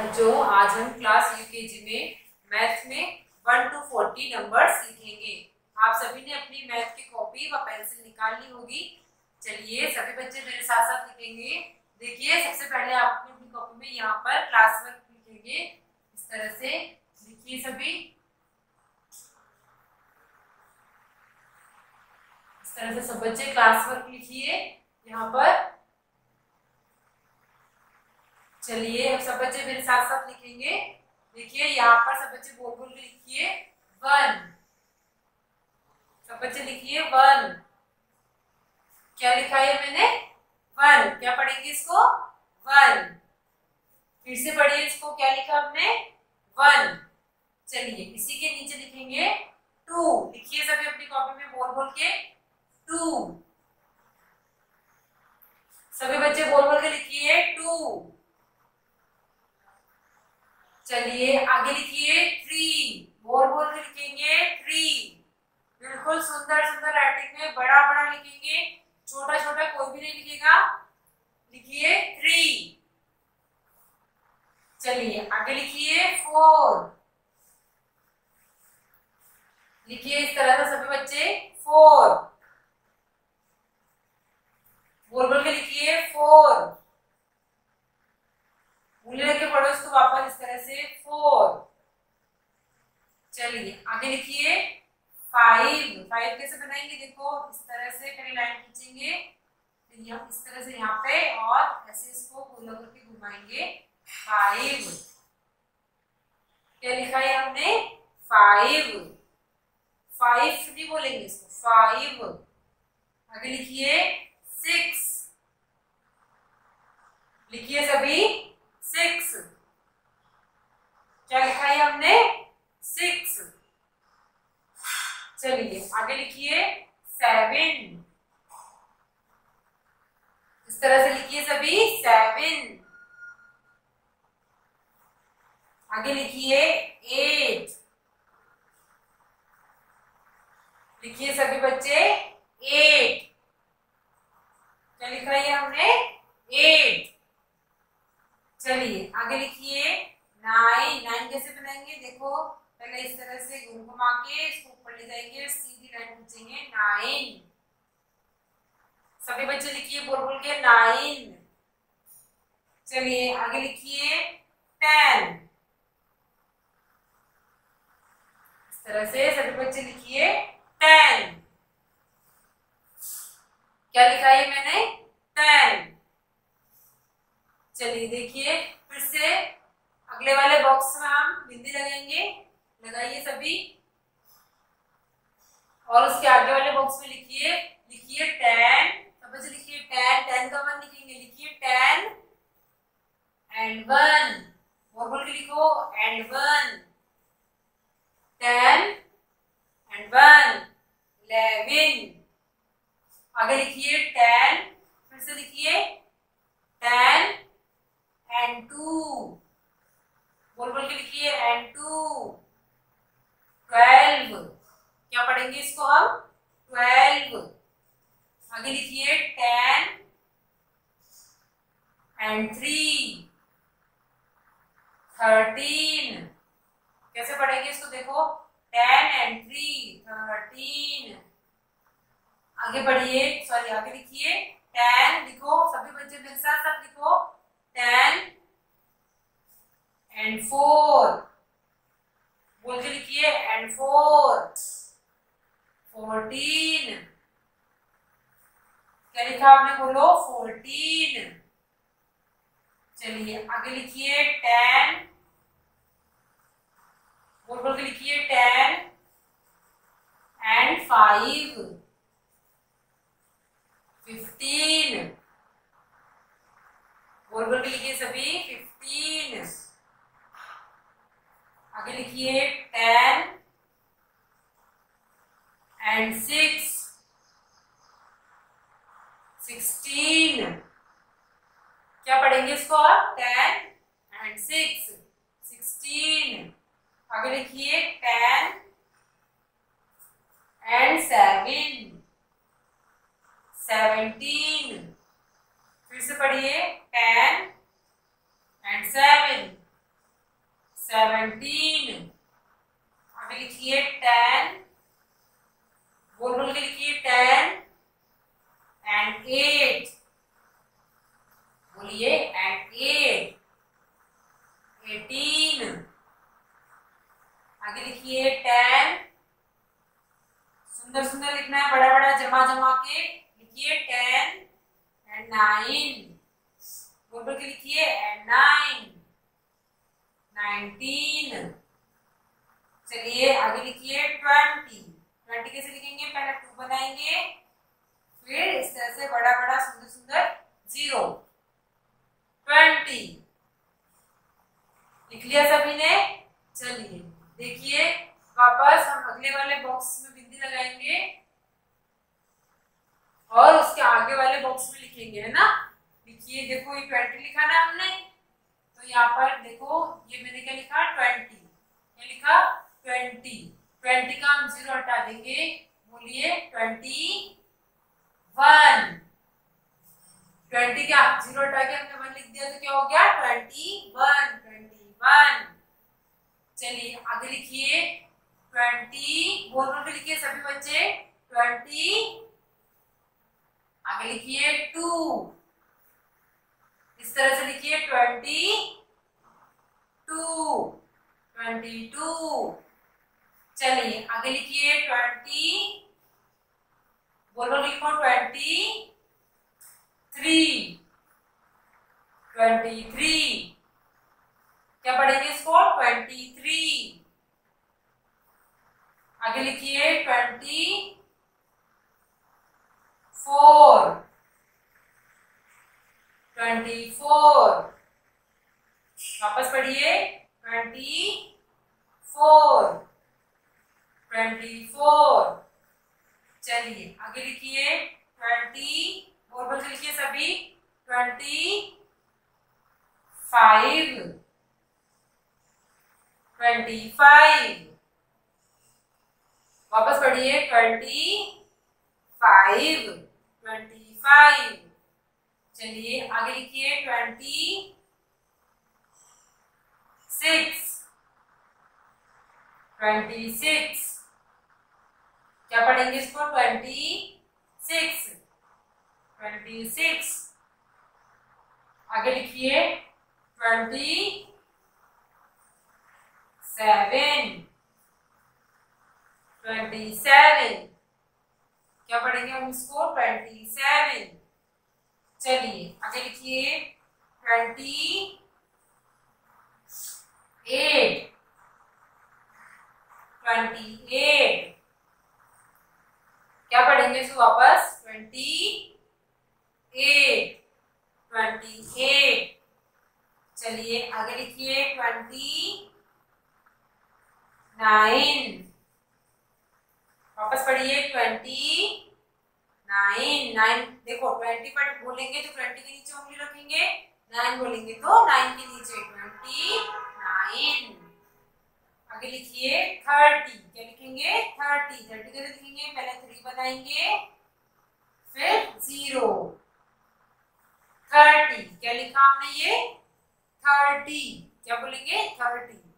बच्चों आज हम क्लास यूकेजी में मैथ में वन टू फोर्टी नंबर सीखेंगे। आप सभी ने अपनी मैथ की कॉपी व पेंसिल निकाल ली होगी। चलिए, सभी बच्चे मेरे साथ साथ लिखेंगे देखिए, सबसे पहले आप अपनी कॉपी में यहाँ पर क्लास वर्क लिखेंगे। इस तरह से लिखिए सभी। इस तरह से सब बच्चे क्लास वर्क लिखिए। यहाँ पर चलिए, अब सब बच्चे मेरे साथ साथ लिखेंगे। देखिए, यहाँ पर सब बच्चे बोल बोल के लिखिए, वन। सब बच्चे लिखिए, वन। क्या लिखा है मैंने? वन। क्या पढ़ेंगे इसको? वन। फिर से पढ़िए इसको, क्या लिखा हमने? वन। चलिए, इसी के नीचे लिखेंगे टू। लिखिए सभी अपनी कॉपी में बोल बोल के। टू। सभी बच्चे बोल बोल के लिखिए टू। चलिए आगे लिखिए ट्री बोल बोल के लिखेंगे ट्री बिल्कुल सुंदर सुंदर राइटिंग में बड़ा बड़ा लिखेंगे, छोटा छोटा कोई भी नहीं लिखेगा, लिखिए ट्री चलिए आगे लिखिए, फोर लिखिए इस तरह से सभी बच्चे, फोर बोल बोल के लिखिए, फोर रख के पढ़ो इसको वापस इस तरह से। फोर। चलिए, आगे लिखिए। फाइव। फाइव कैसे बनाएँगे? देखो, इस तरह से पहले लाइन खींचेंगे। फिर इस तरह से यहाँ पे और ऐसे इसको गोला करके घुमाएँगे। फाइव। क्या लिखा है हमने? फाइव। फाइव भी बोलेंगे इसको। फाइव। आगे लिखिए। सिक्स। लिखिए सभी। सिक्स। क्या लिखा है हमने? सिक्स। चलिए, आगे लिखिए, सेवन। इस तरह से लिखिए सभी, सेवन। आगे लिखिए, एट। लिखिए सभी बच्चे, एट। क्या लिख रहा है हमने? एट। चलिए, आगे लिखिए। नाइन नाइन कैसे बनाएँगे? देखो, पहले इस तरह से घूम घुमा के इसको ऊपर ले जाएँगे, सीधी लाइन खींचेंगे नाइन सभी बच्चे लिखिए, बोल बोल के नाइन चलिए, आगे लिखिए, टेन। इस तरह से सभी बच्चे लिखिए, टेन। क्या लिखा है मैंने? टेन। चलिए देखिए, फिर से अगले वाले बॉक्स में हम बिंदी लगाएँगे। लगाइए सभी। और उसके आगे वाले बॉक्स में लिखिए लिखिए टेन बच्चे लिखिए टेन टेन का वन लिखेंगे। लिखिए टेन एंड वन और बोल के लिखो and one ten and one eleven आगे लिखिए टेन फिर से लिखिए टेन एंड टू बोल बोल के लिखिए एंड टू ट्वेल्व क्या पढ़ेंगे इसको हम? ट्वेल्व आगे लिखिए टेन एंड थ्री थर्टीन कैसे पढ़ेंगे इसको देखो? टेन एंड थ्री थर्टीन आगे बढ़िए सॉरी आगे लिखिए. टेन लिखो, सभी बच्चे साथ साथ लिखो. Ten and four. बोल के लिखिए एंड फोर। फोर्टीन। क्या लिखा आपने बोलो? फोर्टीन। चलिए, आगे लिखिए, टेन। बोल बोल के लिखिए, टेन एंड फाइव। फिफ्टीन। बोल बोल के लिखिए सभी फिफ्टीन आगे लिखिए टेन एंड सिक्स सिक्सटीन क्या पढ़ेंगे इसको आप? टेन एंड सिक्स सिक्सटीन आगे लिखिए टेन एंड सेवन सेवनटीन फिर से पढ़िए। टेन and 7 17 अभी लिखिए टेन बोलो लिखिए टेन ट्वेंटी का हम ज़ीरो हटा देंगे, बोलिए ट्वेंटी वन ट्वेंटी का ज़ीरो हटा के हमने वन लिख दिया तो क्या हो गया? ट्वेंटी वन ट्वेंटी वन चलिए, आगे लिखिए। ट्वेंटी बोल बोल के लिखिए सभी बच्चे। ट्वेंटी आगे लिखिए टू इस तरह से लिखिए ट्वेंटी टू ट्वेंटी टू चलिए, आगे लिखिए, ट्वेंटी, बोलो लिखो, ट्वेंटी थ्री। Twenty three. क्या पढ़ेंगे इसको? Twenty three. आगे लिखिए, ट्वेंटी फोर। Twenty four. वापस पढ़िए, ट्वेंटी फोर। Twenty four. चलिए, आगे लिखिए। ट्वेंटी और के लिखिए सभी। Twenty five. Twenty five. वापस पढ़िए। Twenty five. Twenty five. चलिए, आगे लिखिए। Twenty six. Twenty six. क्या पढ़ेंगे इसको? ट्वेंटी सिक्स ट्वेंटी सिक्स आगे लिखिए. ट्वेंटी सेवन ट्वेंटी सेवन क्या पढ़ेंगे हम इसको? ट्वेंटी सेवन चलिए, आगे लिखिए. ट्वेंटी एट ट्वेंटी एट क्या पढ़ेंगे इसको वापस ट्वेंटी एट ट्वेंटी एट चलिए आगे लिखिए ट्वेंटी नाइन। वापस पढ़िए, ट्वेंटी नाइन। नाइन, देखो, ट्वेंटी पर बोलेंगे तो ट्वेंटी के नीचे उंगली रखेंगे, नाइन बोलेंगे तो नाइन के नीचे, ट्वेंटी नाइन। आगे लिखिए, थर्टी। क्या लिखेंगे? थर्टी। थर्टी कैसे लिखेंगे? पहले थ्री बनाएँगे फिर ज़ीरो थर्टी। क्या लिखा हमने ये? थर्टी। क्या बोलेंगे? थर्टी।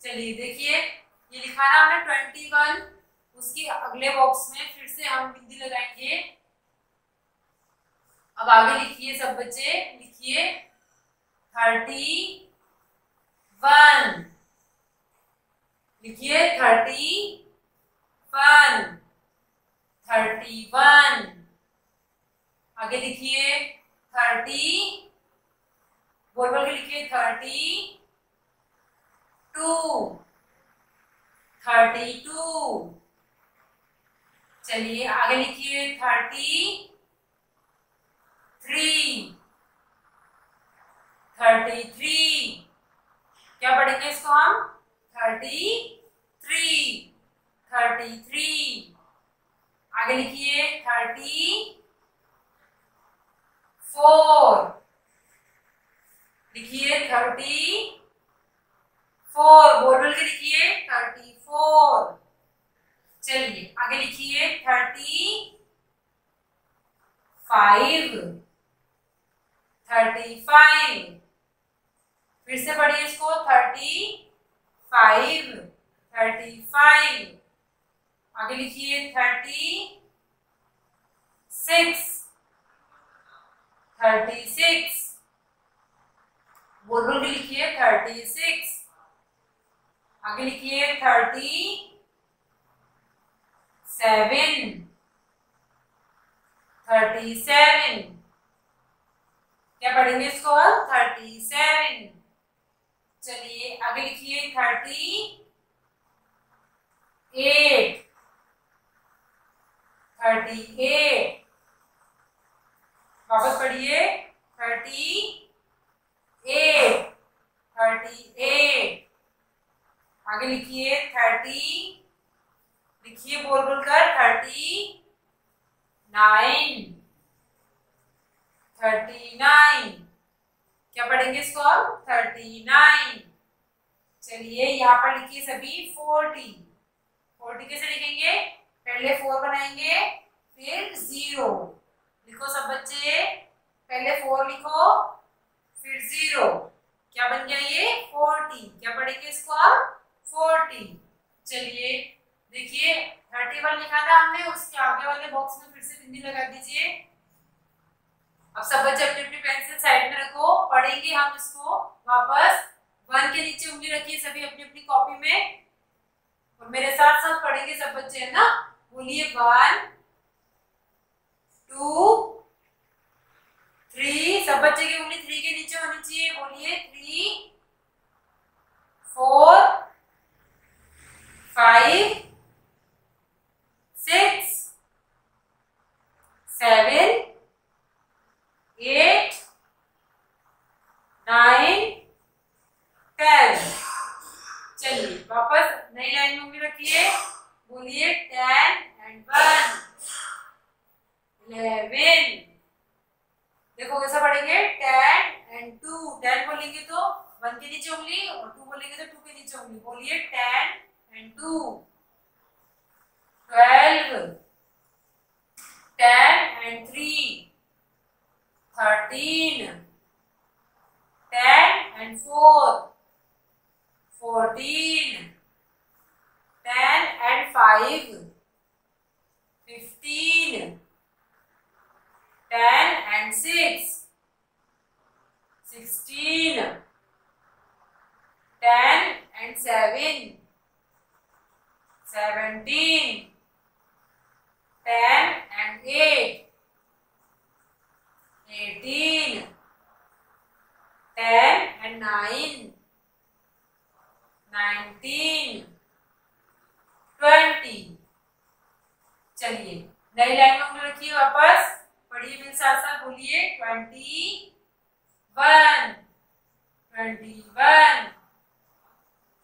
चलिए देखिए ये लिखा ना हमने ट्वेंटी वन, उसके अगले बॉक्स में फिर से हम बिंदी लगाएँगे। अब आगे लिखिए सब बच्चे, लिखिए। Thirty one. लिखिए थर्टी वन थर्टी वन। आगे लिखिए थर्टी, बोल बोल के लिखिए थर्टी टू। Thirty to. चलिए आगे लिखिए थर्टी थ्री। थर्टी थ्री क्या पढ़ेंगे इसको हम थर्टी थ्री थर्टी थ्री आगे लिखिए थर्टी फोर लिखिए थर्टी फोर बोल बोल के लिखिए थर्टी फोर चलिए आगे लिखिए थर्टी फाइव थर्टी फाइव फिर से पढ़िए इसको थर्टी फाइव थर्टी फाइव आगे लिखिए थर्टी सिक्स थर्टी सिक्स बोलो भी लिखिए थर्टी सिक्स आगे लिखिए थर्टी सेवन थर्टी सेवन क्या पढ़ेंगे इसको थर्टी सेवन चलिए, आगे लिखिए थर्टी एट थर्टी एट वापस पढ़िए थर्टी एट थर्टी एट आगे लिखिए थर्टी लिखिए बोल बोलकर थर्टी नाइन थर्टी नाइन। क्या पढ़ेंगे इसको हम थर्टी नाइन। चलिए, यहाँ पर लिखिए सभी फोर्टी। फोर्टी कैसे लिखेंगे? पहले फोर बनाएँगे, फिर ज़ीरो। लिखो सब बच्चे, पहले फोर लिखो, फिर ज़ीरो। क्या बन गया ये? फोर्टी। क्या पढ़ेंगे इसको हम फोर्टी। चलिए, देखिए, थर्टी वन लिखा था हमने, उसके आगे वाले बॉक्स में फिर से बिंदी लगा दीजिए। अब सब बच्चे अपनी अपनी पेंसिल साइड में रखो, पढ़ेंगे हम इसको वापस। वन के नीचे उंगली रखिए सभी अपनी अपनी कॉपी में। और मेरे साथ साथ पढ़ेंगे सब बच्चे, है ना? बोलिए वन टू थ्री सब बच्चे की उंगली थ्री के नीचे होनी चाहिए। बोलिए three four five 2, 12, 10 and 3, 13, 10 and 4, 14, 10 and 5, 15, 10 and 6, 16, 10 and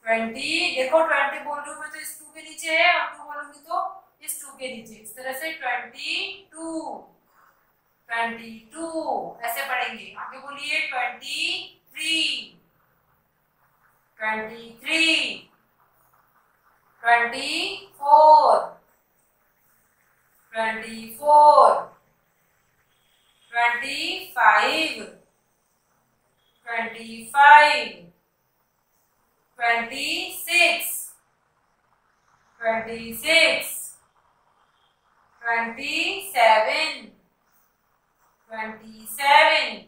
twenty, देखो ट्वेंटी बोल रही हूँ मैं तो इस टू के नीचे है और टू बोलूँगी तो इस टू के नीचे। इस तरह से ट्वेंटी टू ट्वेंटी टू, ऐसे पढ़ेंगे। आगे बोलिए, twenty three twenty three, twenty four twenty four, twenty five twenty five twenty-six, twenty-six, twenty-seven, twenty-seven.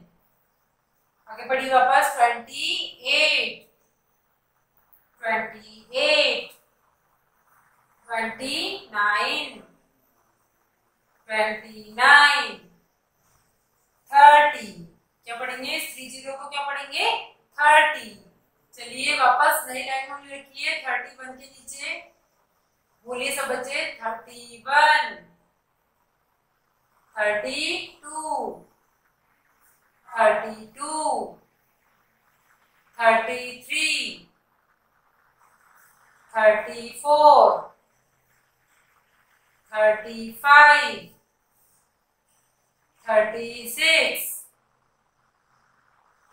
आगे बढ़िए वापस twenty-eight, twenty-eight, twenty-nine, twenty-nine, thirty. क्या पढ़ेंगे थ्री ज़ीरो को क्या पढ़ेंगे थर्टी चलिए वापस नई लाइन में लिखिए थर्टी वन के नीचे। बोलिए सब बच्चे thirty one thirty two thirty two thirty three thirty four thirty five thirty six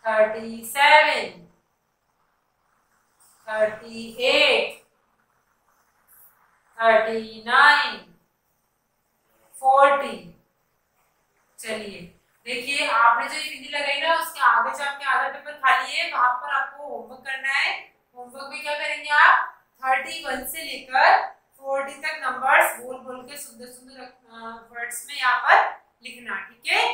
thirty seven thirty-eight, thirty-nine, forty. चलिए देखिए आपने जो ये बिंदी लगाई ना उसके आगे जो आपके आधा पेपर खाली है वहाँ पर आपको होमवर्क करना है। होमवर्क में क्या करेंगे आप? थर्टी वन से लेकर फोर्टी तक नंबर्स बोल बोल के सुंदर सुंदर वर्ड्स में यहाँ पर लिखना ठीक है?